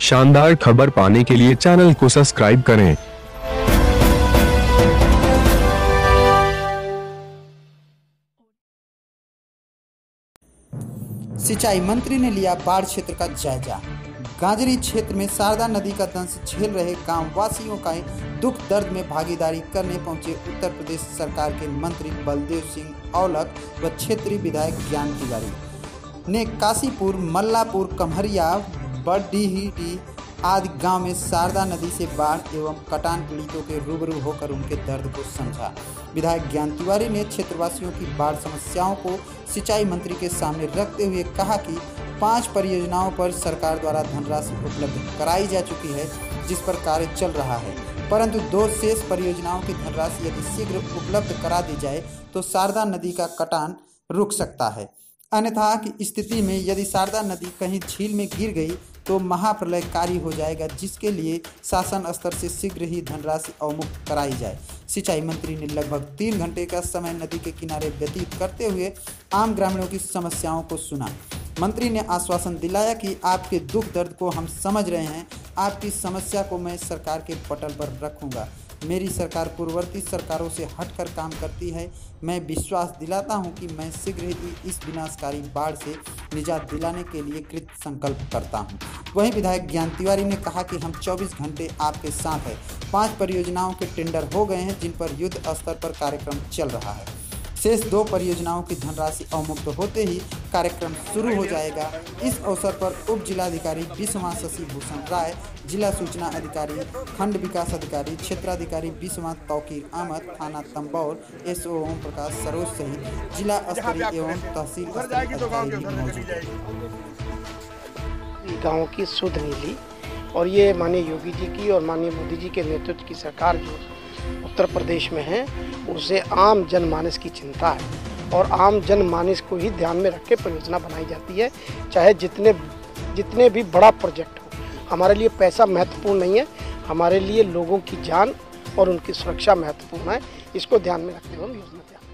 शानदार खबर पाने के लिए चैनल को सब्सक्राइब करें। सिंचाई मंत्री ने लिया बाढ़ क्षेत्र का जायजा। गाजरी क्षेत्र में शारदा नदी का दंश झेल रहे गाँव वासियों का दुख दर्द में भागीदारी करने पहुँचे उत्तर प्रदेश सरकार के मंत्री बलदेव सिंह औलख व क्षेत्रीय विधायक ज्ञान तिवारी ने काशीपुर, मल्लापुर, कमहरिया बडीही आदि गाँव में शारदा नदी से बाढ़ एवं कटान पीड़ितों के रूबरू होकर उनके दर्द को समझा। विधायक ज्ञान तिवारी ने क्षेत्रवासियों की बाढ़ समस्याओं को सिंचाई मंत्री के सामने रखते हुए कहा कि पाँच परियोजनाओं पर सरकार द्वारा धनराशि उपलब्ध कराई जा चुकी है, जिस पर कार्य चल रहा है। परंतु दो शेष परियोजनाओं की धनराशि यदि शीघ्र उपलब्ध करा दी जाए तो शारदा नदी का कटान रुक सकता है। अन्यथा की स्थिति में यदि शारदा नदी कहीं झील में गिर गई तो महाप्रलयकारी हो जाएगा, जिसके लिए शासन स्तर से शीघ्र ही धनराशि अवमुक्त कराई जाए। सिंचाई मंत्री ने लगभग तीन घंटे का समय नदी के किनारे व्यतीत करते हुए आम ग्रामीणों की समस्याओं को सुना। मंत्री ने आश्वासन दिलाया कि आपके दुख दर्द को हम समझ रहे हैं। आपकी समस्या को मैं सरकार के पटल पर रखूँगा। मेरी सरकार पूर्ववर्ती सरकारों से हटकर काम करती है। मैं विश्वास दिलाता हूँ कि मैं शीघ्र ही इस विनाशकारी बाढ़ से निजात दिलाने के लिए कृत संकल्प करता हूँ। वहीं विधायक ज्ञान तिवारी ने कहा कि हम 24 घंटे आपके साथ हैं। पाँच परियोजनाओं के टेंडर हो गए हैं, जिन पर युद्ध स्तर पर कार्यक्रम चल रहा है। शेष दो परियोजनाओं की धनराशि अवमुक्त होते ही कार्यक्रम शुरू हो जाएगा। इस अवसर पर उप जिलाधिकारी विश्वमा शशि भूषण राय जिला सूचना अधिकारी खंड विकास अधिकारी क्षेत्राधिकारी विश्वमा तौकीर अहमद थाना तंबौर एस ओ ओम प्रकाश सरोज सहित जिला स्तरीय एवं तहसील मौजूद गाँव की शुद्ध नीली और ये माननीय योगी जी की और माननीय मोदी जी के नेतृत्व की सरकार जो उत्तर प्रदेश में हैं, उसे आम जनमानस की चिंता है। और आम जनमानस को ही ध्यान में रख के परियोजना बनाई जाती है, चाहे जितने जितने भी बड़ा प्रोजेक्ट हो। हमारे लिए पैसा महत्वपूर्ण नहीं है, हमारे लिए लोगों की जान और उनकी सुरक्षा महत्वपूर्ण है। इसको ध्यान में रखते हुए हम योजना तैयार